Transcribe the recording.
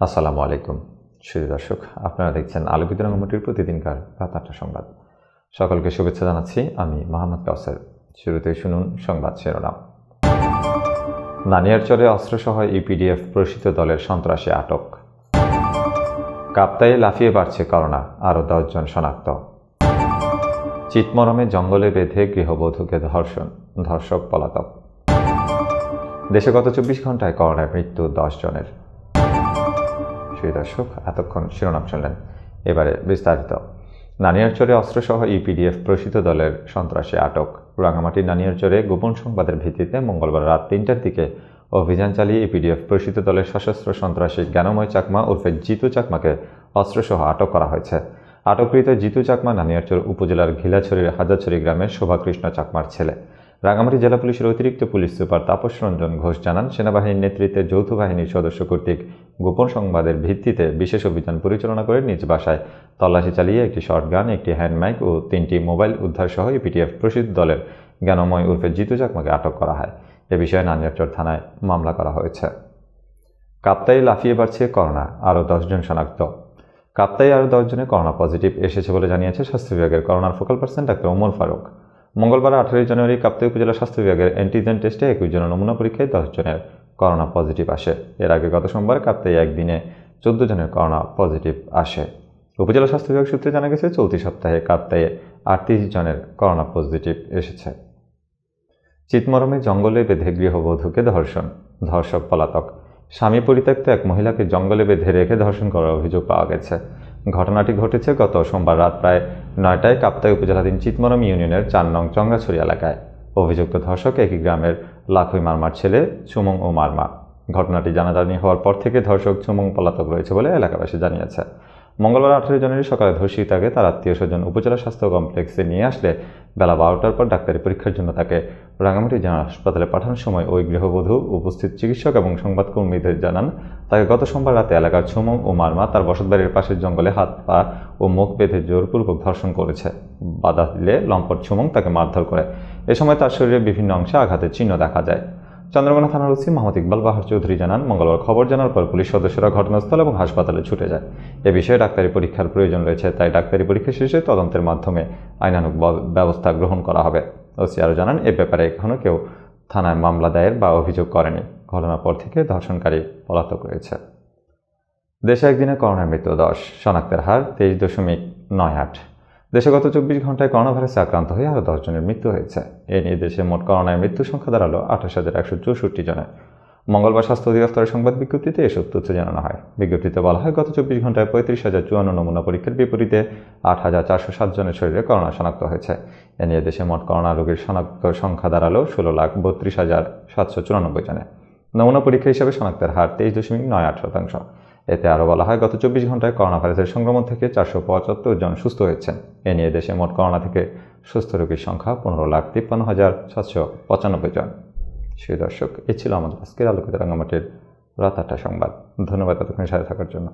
আসসালামু আলাইকুম। সুদী দর্শক, আপনারা দেখছেন আলোকিত রঙ্গমটির প্রতিদিনকার রাত আটটা সংবাদ। সকলকে শুভেচ্ছা জানাচ্ছি আমি মোহাম্মদ কাউসার। শুরুতে শুনুন সংবাদ শিরোনাম। নানিয়ারচরে অস্ত্রসহ ইপিডিএফ প্রসিত দলের সন্ত্রাসী আটক। কাপ্তায়ে লাফিয়ে বাড়ছে করোনা, আরও দশজন শনাক্ত। চিতমরমে জঙ্গলে বেঁধে গৃহবধূকে ধর্ষণ, ধর্ষক পলাতক। দেশে গত চব্বিশ ঘন্টায় করোনায় মৃত্যু দশ জনের। দর্শক, এতক্ষণ শিরোনাম শুনলেন। এবারে বিস্তারিত। নানিয়ারচরে অস্ত্রসহ ইপিডিএফ প্রসিত দলের সন্ত্রাসী আটক। রাঙামাটির নানিয়ারচরে গোপন সংবাদের ভিত্তিতে মঙ্গলবার রাত তিনটার দিকে অভিযান চালিয়ে ইপিডিএফ প্রসিত দলের সশস্ত্র সন্ত্রাসী জ্ঞানময় চাকমা ওরফে জিতু চাকমাকে অস্ত্রসহ আটক করা হয়েছে। আটককৃত জিতু চাকমা নানিয়ারচর উপজেলার ঘিলাছড়ির হাজারছড়ি গ্রামের শোভাকৃষ্ণ চাকমার ছেলে। রাঙামাটি জেলা পুলিশের অতিরিক্ত পুলিশ সুপার তাপস রঞ্জন ঘোষ জানান, সেনাবাহিনীর নেতৃত্বে যৌথ বাহিনীর সদস্য কর্তৃক গোপন সংবাদের ভিত্তিতে বিশেষ অভিযান পরিচালনা করে নিজ বাসায় তল্লাশি চালিয়ে একটি শর্টগান একটি হ্যান্ডমাইক ও তিনটি মোবাইল উদ্ধার সহ ইপিটিএফ প্রসিদ্ধ দলের জ্ঞানময় উর্ফে জিতু চাকমাকে আটক করা হয়। এ বিষয়ে নানিয়ারচর থানায় মামলা করা হয়েছে। কাপ্তাই লাফিয়ে বাড়ছে করোনা, আরও দশজন শনাক্ত। কাপ্তাই আরও দশজনের করোনা পজিটিভ এসেছে বলে জানিয়েছে স্বাস্থ্য বিভাগের করোনার focal person doctor Omar Faruk. মঙ্গলবার আঠারোই জানুয়ারি কাপ্তাই উপজেলা স্বাস্থ্য বিভাগের অ্যান্টিজেন টেস্টে একুশ জনের নমুনা পরীক্ষায় দশজনের করোনা পজিটিভ আসে। এর আগে গত সোমবার কাপ্তাই একদিনে চোদ্দ জনের করোনা পজিটিভ আসে। উপজেলা স্বাস্থ্য বিভাগ সূত্রে জানা গেছে, চলতি সপ্তাহে কাপ্তাইয়ে আটত্রিশ জনের করোনা পজিটিভ এসেছে। চিতমরমে জঙ্গলে বেঁধে গৃহবধূকে ধর্ষণ। ধর্ষক পলাতক। স্বামী পরিত্যক্ত এক মহিলাকে জঙ্গলে বেঁধে রেখে ধর্ষণ করার অভিযোগ পাওয়া গেছে। ঘটনাটি ঘটেছে গত সোমবার রাত প্রায় নয়টায় কাপ্তাই উপজেলাধীন চিতমরম ইউনিয়নের চার নং চঙ্গাছড়ি এলাকায়। অভিযুক্ত ধর্ষক একই গ্রামের লাখুই মারমার ছেলে চুমং ও মারমা। ঘটনাটি জানাজানি হওয়ার পর থেকে ধর্ষক চুমং পলাতক রয়েছে বলে এলাকাবাসী জানিয়েছে। মঙ্গলবার আঠারোই জানুয়ারি সকালে ধর্ষিতাকে তার আত্মীয় স্বজন উপজেলা স্বাস্থ্য কমপ্লেক্সে নিয়ে আসলে বেলা বারোটার পর ডাক্তারি পরীক্ষার জন্য তাকে রাঙামাটি জেনারেল হাসপাতালে পাঠানোর সময় ওই গৃহবধূ, উপস্থিত চিকিৎসক এবং সংবাদকর্মীদের জানান, তাকে গত সোমবার রাতে এলাকার ছুমং ও মারমা তার বসতবাড়ির পাশের জঙ্গলে হাত, পা ও মুখ বেঁধে জোরপূর্বক ধর্ষণ করেছে। বাধা দিলে লম্পট ছুমং তাকে মারধর করে। এ সময় তার শরীরে বিভিন্ন অংশে আঘাতের চিহ্ন দেখা যায়। চন্দ্রকোনা থানার ওসি মোহাম্মদ ইকবাল বাহার চৌধুরী জানান, মঙ্গলবার খবর জানার পর পুলিশ সদস্যরা ঘটনাস্থল এবং হাসপাতালে ছুটে যায়। এ বিষয়ে ডাক্তারি পরীক্ষার প্রয়োজন রয়েছে, তাই ডাক্তারি পরীক্ষা শেষে তদন্তের মাধ্যমে আইনানুগ ব্যবস্থা গ্রহণ করা হবে। ওসি আরও জানান, এ ব্যাপারে এখনও কেউ থানায় মামলা দায়ের বা অভিযোগ করেনি। ঘটনার পর থেকে ধর্ষণকারী পলাতক রয়েছে। দেশে একদিনে করোনার মৃত্যু দশ শনাক্তের হার তেইশ দশমিক নয় আট। দেশে গত চব্বিশ ঘন্টায় করোনা ভাইরাসে আক্রান্ত হয়ে আরও দশজনের মৃত্যু হয়েছে। এ নিয়ে দেশে মোট করোনায় মৃত্যুর সংখ্যা দাঁড়াল আঠাশ হাজার একশো চৌষট্টি জনের। মঙ্গলবার স্বাস্থ্য অধিদপ্তরের সংবাদ বিজ্ঞপ্তিতে এসব তথ্য জানানো হয়। বিজ্ঞপ্তিতে বলা হয়, গত চব্বিশ ঘন্টায় পঁয়ত্রিশ হাজার চুয়ান্ন নমুনা পরীক্ষার বিপরীতে আট হাজার চারশো সাত জনের শরীরে করোনা শনাক্ত হয়েছে। এ নিয়ে দেশে মোট করোনা রোগীর শনাক্ত সংখ্যা দাঁড়াল ষোলো লাখ বত্রিশ হাজার সাতশো চুরানব্বই জনে। নমুনা পরীক্ষা হিসাবে শনাক্তের হার তেইশ দশমিক নয় আট শতাংশ। এতে আরও বলা হয়, গত চব্বিশ ঘন্টায় করোনা ভাইরাসের সংক্রমণ থেকে চারশো পঁচাত্তর জন সুস্থ হয়েছেন। এ নিয়ে দেশে মোট করোনা থেকে সুস্থ রোগীর সংখ্যা পনেরো লাখ তিপ্পান্ন হাজার সাতশো পঁচানব্বই জন। সেই দর্শক, এ ছিল আমাদের আজকের আলোকিত রাঙ্গামাটির রাত আটটা সংবাদ। ধন্যবাদ এতক্ষণ সাথে থাকার জন্য।